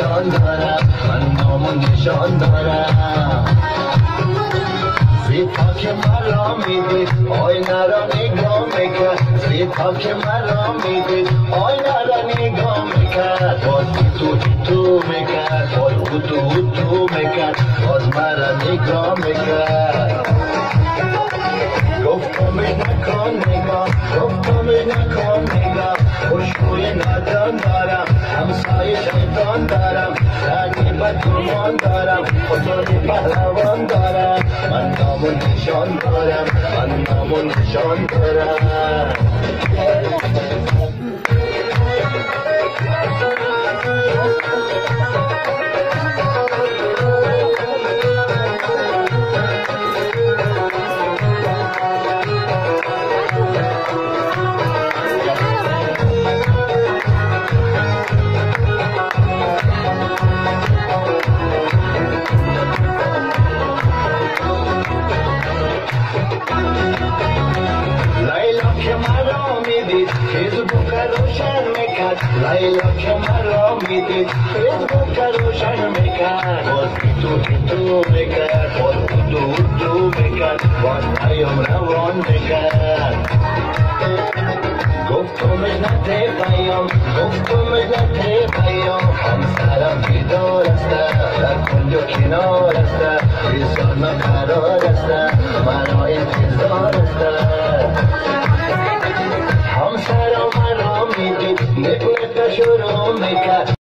نشان دارم من نام و نشان دارم زیتا که مرا می‌دید آینه را نگاه می‌کرد زیتا که مرا می‌دید آینه را نگاه می‌کرد باز تو تو می‌کرد باز تو تو می‌کرد باز مرا نگاه می‌کرد گفتم نکن نگاه گفتم نکن نگاه خوشبوی نادان دارم همسایه شیطان دارم رنگی بدگمان دارم بزرگی پهلوان دارم من نام و نشان دارم من نام و نشان دارم. که مرا می‌دید فیسبوک روشن می‌کرد لیلا که مرا می‌دید فیسبوک روشن می‌کرد باز تو تو می‌کرد باز تو تو می‌کرد باز پیام روان می‌کرد گفتم نته پیام گفتم نته پیام همسرم بیدار است در کنج و کنار است بیزار قرار است همسرم مرا می‌دید نکنه شروع می‌کرد